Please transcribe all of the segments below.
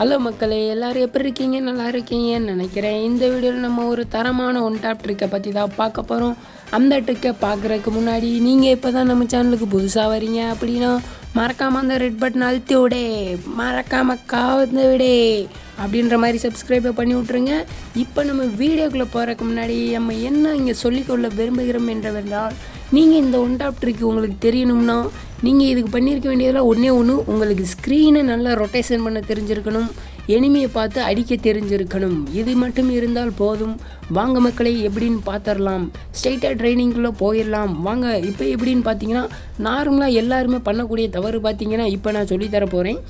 Hello மக்களே எல்லாரும் எப்படி இருக்கீங்க? நல்லா இருக்கீங்கன்னு நினைக்கிறேன். இந்த வீடியோவில் நம்ம ஒரு தரமான ஒன் டாப் ட்ரிக்கை பற்றி தான் பார்க்க போகிறோம் அந்த ட்ரிக்கை பார்க்குறதுக்கு முன்னாடி நீங்கள் இப்போ தான் நம்ம சேனலுக்கு புதுசாக வரீங்க அப்படின்னா மறக்காமல் அந்த ரெட் பட்டன் அழுத்தி விடே. மறக்காமல் காவந்து விடே. அப்படின்ற மாதிரி சப்ஸ்கிரைபை பண்ணி விட்ருங்க இப்போ நம்ம வீடியோக்குள்ளே போகிறதுக்கு முன்னாடி நம்ம என்ன இங்கே சொல்லிக்கொள்ள விரும்புகிறோம் என்றவென்றால் நீங்கள் இந்த ஒன் டாப் ட்ரிக் உங்களுக்கு தெரியணும்னா நீங்கள் இதுக்கு பண்ணியிருக்க வேண்டியதில் ஒன்றே ஒன்று உங்களுக்கு ஸ்க்ரீனை நல்லா ரொட்டேஷன் பண்ண தெரிஞ்சிருக்கணும் எனிமையை பார்த்து அடிக்க தெரிஞ்சிருக்கணும். இது மட்டும் இருந்தால் போதும். வாங்க மக்களை எப்படின்னு பார்த்துடலாம். ஸ்ட்ரைட்டாக ட்ரைனிங்குள்ளே போயிடலாம். வாங்க இப்போ எப்படின்னு பார்த்தீங்கன்னா நார்மலாக எல்லாருமே பண்ணக்கூடிய தவறு பார்த்தீங்கன்னா இப்போ நான் சொல்லித்தர போகிறேன்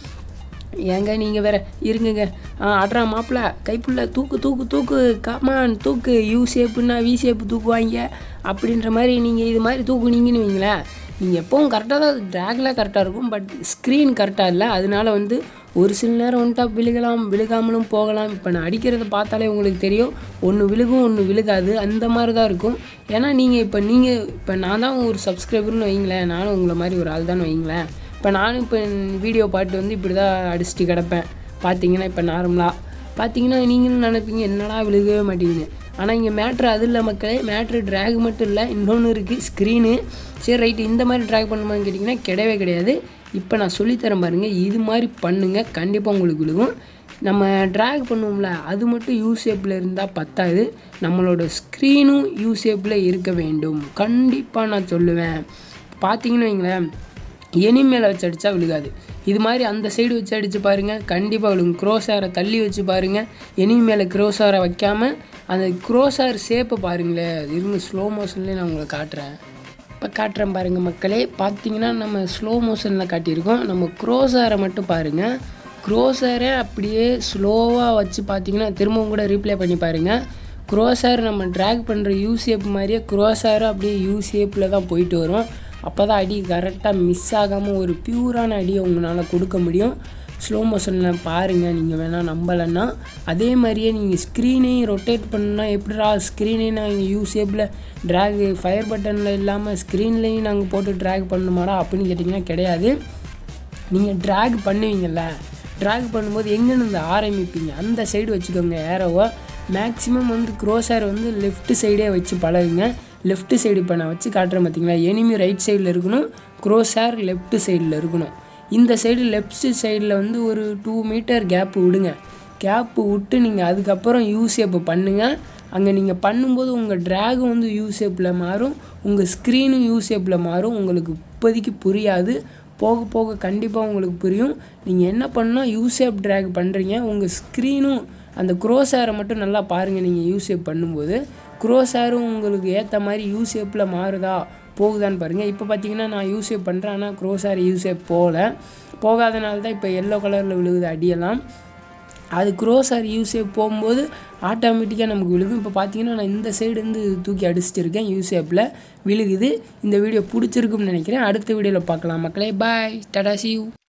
ஏங்க நீங்கள் வேற இருங்குங்க. ஆ அட்ரா மாப்பிள்ள கைப்புள்ள தூக்கு தூக்கு தூக்கு கமான் தூக்கு. யூ ஷேப்புன்னா வி ஷேப்பு தூக்குவாங்க. அப்படின்ற மாதிரி நீங்கள் இது மாதிரி தூக்குனீங்கன்னு வைங்களேன். நீங்கள் எப்பவும் கரெக்டாக தான் ட்ராகில் கரெக்டாக இருக்கும் பட் ஸ்க்ரீன் கரெக்டாக இல்லை. அதனால வந்து ஒரு சில நேரம் ஒன் விழுகலாம் விழுகாமலும் போகலாம். இப்போ நான் அடிக்கிறத பார்த்தாலே உங்களுக்கு தெரியும். ஒன்று விழுகும் ஒன்று விழுகாது. அந்த மாதிரி தான் இருக்கும். ஏன்னா நீங்கள் இப்போ நீங்கள் இப்போ நான் தான் ஒரு சப்ஸ்கிரைபர்னு வைங்களேன். நானும் உங்களை மாதிரி ஒரு ஆள் தான் வைங்களேன். இப்போ நானும் இப்போ வீடியோ பாட்டு வந்து இப்படி தான் அடிச்சுட்டு கிடப்பேன். பார்த்தீங்கன்னா இப்போ நார்மலாக பார்த்தீங்கன்னா நீங்களும் நினைப்பீங்க என்னடா விழுகவே மாட்டீங்கன்னு ஆனால் இங்கே மேட்ரு அது இல்லை மக்களே மேட்ரு ட்ராக் மட்டும் இல்லை இன்னொன்று இருக்குது ஸ்க்ரீனு சரி ரைட்டு இந்த மாதிரி ட்ராக் பண்ணுமான்னு கேட்டிங்கன்னா கிடையவே கிடையாது. இப்போ நான் சொல்லித்தரேன் பாருங்கள் இது மாதிரி பண்ணுங்கள் கண்டிப்பாக உங்களுக்கு விழுகும். நம்ம ட்ராக் பண்ணுவோம்ல அது மட்டும் யூ ஷேப்பில் இருந்தால் பத்தாது. நம்மளோட ஸ்க்ரீனும் யூ ஷேப்பில் இருக்க வேண்டும். கண்டிப்பாக நான் சொல்லுவேன். பார்த்தீங்கன்னு வைங்களேன் எனி மேலே வச்சு அடித்தா விழுகாது. இது மாதிரி அந்த சைடு வச்சு அடித்து பாருங்கள் கண்டிப்பாக விழுகும். க்ரோஸாரை தள்ளி வச்சு பாருங்கள் எனி மேலே க்ரோஸாரை வைக்காமல் அந்த க்ரோஸார் ஷேப்பை பாருங்களேன். இருங்க ஸ்லோ மோஷன்லேயே நான் உங்களுக்கு காட்டுறேன். இப்போ காட்டுறேன் பாருங்கள் மக்களே. பார்த்தீங்கன்னா நம்ம ஸ்லோ மோஷனில் காட்டியிருக்கோம். நம்ம க்ரோஸாரை மட்டும் பாருங்கள் க்ரோஸாரை அப்படியே ஸ்லோவாக வச்சு பார்த்தீங்கன்னா திரும்பவும் கூட ரீப்ளே பண்ணி பாருங்கள் க்ரோஸார் நம்ம ட்ராக் பண்ணுற யூ ஷேப் மாதிரியே க்ரோஸாரும் அப்படியே யூ ஷேப்பில் தான் போயிட்டு வரும். அப்போ தான் அடி கரெக்டாக மிஸ் ஆகாமல் ஒரு பியூரான அடியை உங்களால் கொடுக்க முடியும். ஸ்லோ மோஷனில் பாருங்கள் நீங்கள் வேணால் நம்பலைன்னா. அதே மாதிரியே நீங்கள் ஸ்க்ரீனையும் ரொட்டேட் பண்ணால் எப்படிடா ஸ்க்ரீனையும் நாங்கள் யூ ஷேப்பில் ட்ராக் ஃபயர் பட்டனில் இல்லாமல் ஸ்க்ரீன்லேயும் நாங்கள் போட்டு ட்ராக் பண்ணணுமாடா அப்படின்னு கேட்டிங்கன்னா கிடையாது. நீங்கள் ட்ராக் பண்ணுவீங்கள்ல ட்ராக் பண்ணும்போது எங்கேருந்து ஆரம்பிப்பீங்க? அந்த சைடு வச்சுக்கோங்க ஏரோவை மேக்ஸிமம் வந்து க்ரோஸார் வந்து லெஃப்ட் சைடே வச்சு பழகுங்க. லெஃப்ட் சைடு இப்போ நான் வச்சு காட்டுறேன் பார்த்தீங்களா எனிமி ரைட் சைடில் இருக்கணும் க்ரோஸார் லெஃப்ட் சைடில் இருக்கணும். இந்த சைடு லெஃப்ட் சைடில் வந்து ஒரு டூ மீட்டர் கேப்பு விடுங்க. கேப்பு விட்டு நீங்கள் அதுக்கப்புறம் யூ பண்ணுங்கள் அங்கே நீங்கள் பண்ணும்போது உங்கள் ட்ராகும் வந்து யூ ஷேப்பில் மாறும். உங்கள் ஸ்க்ரீனும் யூ ஷேப்பில் மாறும். உங்களுக்கு இப்போதைக்கு புரியாது. போக போக கண்டிப்பாக உங்களுக்கு புரியும். நீங்கள் என்ன பண்ணால் யூ ஷேப் ட்ராக் பண்ணுறீங்க உங்கள் ஸ்க்ரீனும் அந்த க்ரோஸாரை மட்டும் நல்லா பாருங்கள் நீங்கள் யூ ஷேப் பண்ணும்போது. க்ரோஸாரும் உங்களுக்கு ஏற்ற மாதிரி யூ ஷேப்பில் மாறுதா? போகுதான்னு பாருங்கள் இப்போ பார்த்தீங்கன்னா நான் யூ ஷேப் பண்ணுறேன் ஆனால் க்ரோஸார் யூ ஷேப் போகல போகாதனால தான் இப்போ எல்லோ கலரில் விழுகுது அடியெல்லாம். அது க்ரோஸார் யூ ஷேப் போகும்போது ஆட்டோமேட்டிக்காக நமக்கு விழுகும். இப்போ பார்த்தீங்கன்னா நான் இந்த சைடு வந்து தூக்கி அடிச்சிட்டு இருக்கேன் யூ ஷேப்பில் விழுகுது. இந்த வீடியோ பிடிச்சிருக்குன்னு நினைக்கிறேன். அடுத்த வீடியோவில் பார்க்கலாம் மக்களே. பாய் டடாசியூ யூ